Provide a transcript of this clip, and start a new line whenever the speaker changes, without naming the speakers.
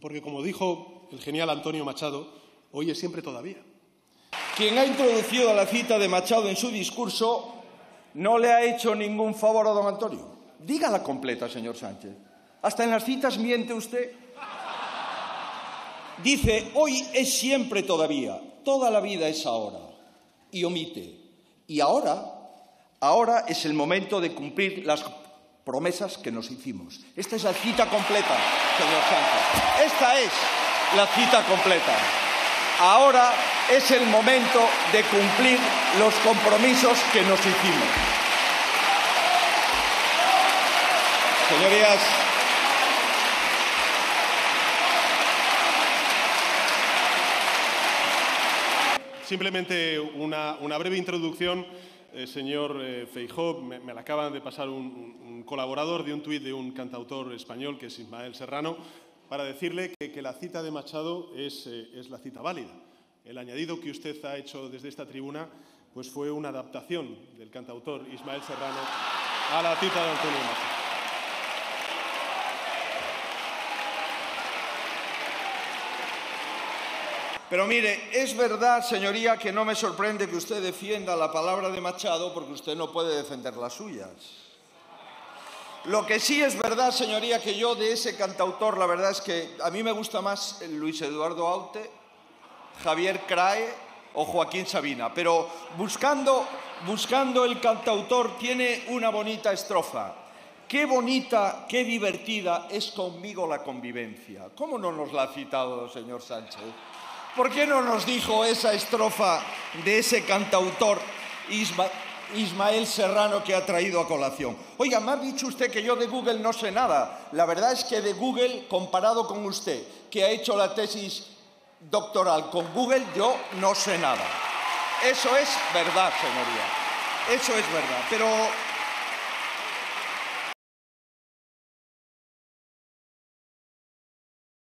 porque, como dijo el genial Antonio Machado, hoy es siempre todavía.
Quien ha introducido la cita de Machado en su discurso no le ha hecho ningún favor a don Antonio. Dígala completa, señor Sánchez. Hasta en las citas miente usted. Dice, hoy es siempre todavía, toda la vida es ahora. Y omite, y ahora, ahora es el momento de cumplir las promesas que nos hicimos. Esta es la cita completa, señor Sánchez. Esta es la cita completa. Ahora es el momento de cumplir los compromisos que nos hicimos. Señorías,
Simplemente una, breve introducción. Eh, señor eh, Feijó, me, la acaban de pasar un, colaborador de un tuit de un cantautor español que es Ismael Serrano, para decirle que, la cita de Machado es, eh, es, la cita válida. El añadido que usted ha hecho desde esta tribuna pues fue una adaptación del cantautor Ismael Serrano a la cita de Antonio Machado.
Pero mire, es verdad, señoría, que no me sorprende que usted defienda la palabra de Machado porque usted no puede defender las suyas. Lo que sí es verdad, señoría, que yo de ese cantautor, la verdad es que a mí me gusta más Luis Eduardo Aute, Javier Crae o Joaquín Sabina, pero buscando, buscando el cantautor tiene una bonita estrofa. Qué bonita, qué divertida es conmigo la convivencia. ¿Cómo no nos la ha citado, señor Sánchez? ¿Por qué no nos dijo esa estrofa de ese cantautor Ismael Serrano que ha traído a colación? Oiga, me ha dicho usted que yo de Google no sé nada. La verdad es que de Google, comparado con usted, que ha hecho la tesis doctoral con Google, yo no sé nada. Eso es verdad, señoría. Eso es verdad. Pero